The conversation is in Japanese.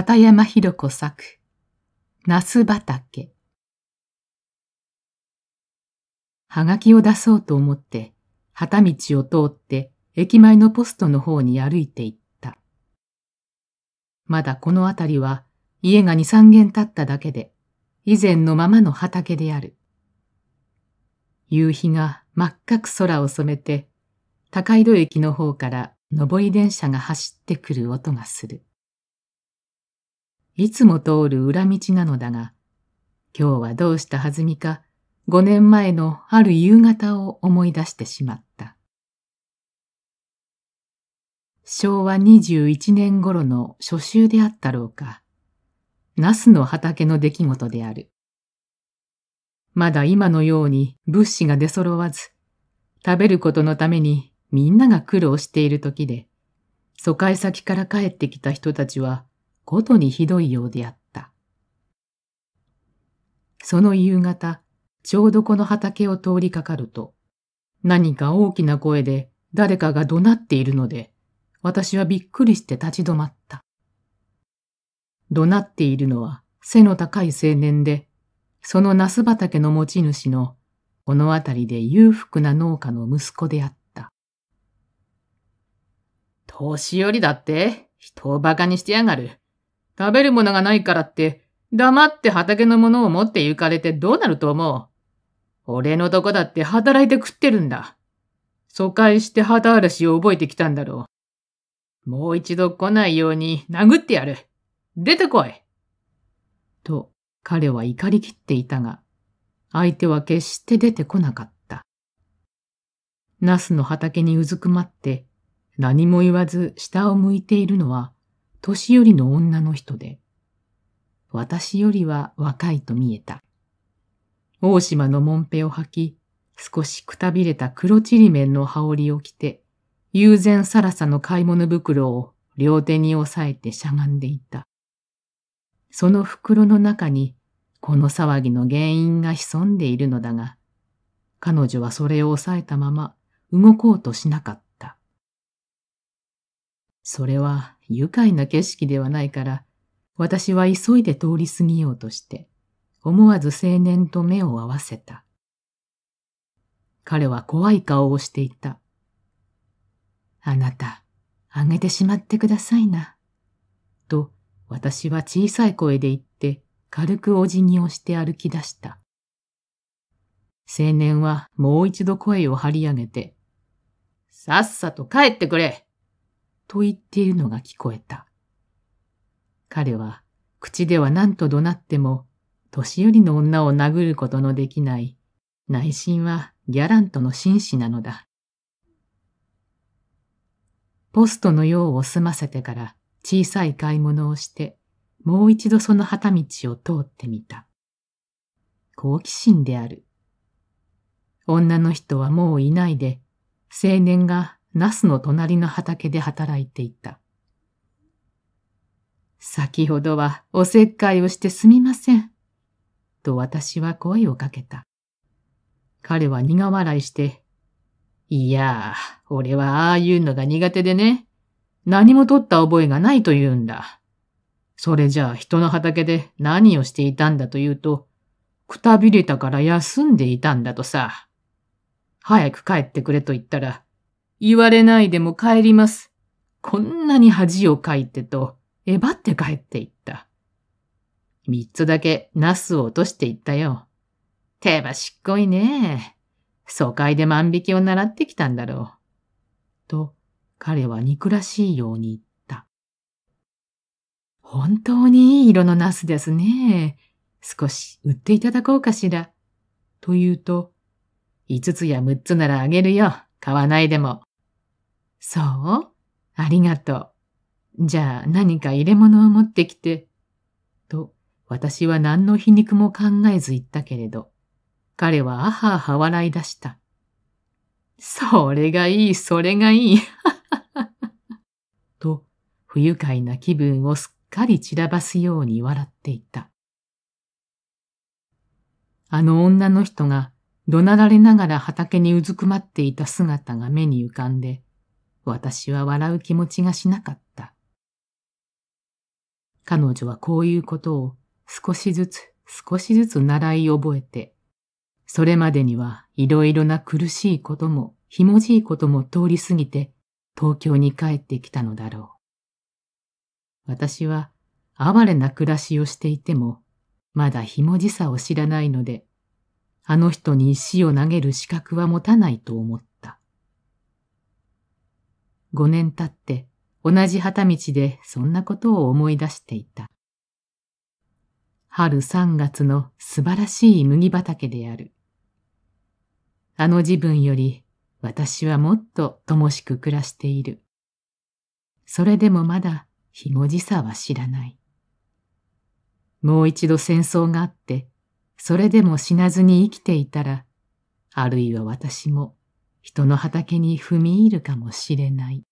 片山弘子作、ナス畑。はがきを出そうと思って、旗道を通って駅前のポストの方に歩いて行った。まだこの辺りは家が二三軒建っただけで、以前のままの畑である。夕日が真っ赤く空を染めて、高井戸駅の方から上り電車が走ってくる音がする。いつも通る裏道なのだが、今日はどうしたはずみか、五年前のある夕方を思い出してしまった。昭和21年頃の初秋であったろうか。ナスの畑の出来事である。まだ今のように物資が出揃わず、食べることのためにみんなが苦労している時で、疎開先から帰ってきた人たちは、ことにひどいようであった。その夕方、ちょうどこの畑を通りかかると、何か大きな声で誰かが怒鳴っているので、私はびっくりして立ち止まった。怒鳴っているのは背の高い青年で、そのナス畑の持ち主のこの辺りで裕福な農家の息子であった。年寄りだって人を馬鹿にしてやがる。食べるものがないからって黙って畑のものを持って行かれてどうなると思う？俺のとこだって働いて食ってるんだ。疎開して旗嵐を覚えてきたんだろう。もう一度来ないように殴ってやる。出てこい。と彼は怒りきっていたが、相手は決して出てこなかった。ナスの畑にうずくまって何も言わず下を向いているのは年寄りの女の人で、私よりは若いと見えた。大島のもんぺを履き、少しくたびれた黒ちりめんの羽織を着て、悠然さらさの買い物袋を両手に押さえてしゃがんでいた。その袋の中にこの騒ぎの原因が潜んでいるのだが、彼女はそれを押さえたまま動こうとしなかった。それは愉快な景色ではないから、私は急いで通り過ぎようとして、思わず青年と目を合わせた。彼は怖い顔をしていた。あなた、あげてしまってくださいな。と私は小さい声で言って軽くお辞儀をして歩き出した。青年はもう一度声を張り上げて、さっさと帰ってくれと言っているのが聞こえた。彼は口では何と怒鳴っても年寄りの女を殴ることのできない内心はギャラントの紳士なのだ。ポストの用を済ませてから小さい買い物をして、もう一度その旗道を通ってみた。好奇心である。女の人はもういないで、青年がナスの隣の畑で働いていた。先ほどはおせっかいをしてすみません。と私は声をかけた。彼は苦笑いして、いやあ俺はああいうのが苦手でね。何も取った覚えがないと言うんだ。それじゃあ人の畑で何をしていたんだと言うと、くたびれたから休んでいたんだとさ。早く帰ってくれと言ったら、言われないでも帰ります。こんなに恥をかいてと、えばって帰っていった。三つだけナスを落としていったよ。手ばしっこいね。疎開で万引きを習ってきたんだろう。と、彼は憎らしいように言った。本当にいい色のナスですね。少し売っていただこうかしら。と言うと、五つや六つならあげるよ。買わないでも。そう？ありがとう。じゃあ何か入れ物を持ってきて。と、私は何の皮肉も考えず言ったけれど、彼はあはあは笑い出した。それがいい、それがいい。と、不愉快な気分をすっかり散らばすように笑っていた。あの女の人が怒鳴られながら畑にうずくまっていた姿が目に浮かんで、私は笑う気持ちがしなかった。彼女はこういうことを少しずつ少しずつ習い覚えて、それまでにはいろいろな苦しいこともひもじいことも通り過ぎて東京に帰ってきたのだろう。私は哀れな暮らしをしていても、まだひもじさを知らないので、あの人に石を投げる資格は持たないと思っ五年経って同じ旗道でそんなことを思い出していた。春三月の素晴らしい麦畑である。あの自分より私はもっと乏しく暮らしている。それでもまだひもじさは知らない。もう一度戦争があって、それでも死なずに生きていたら、あるいは私も人の畑に踏み入るかもしれない。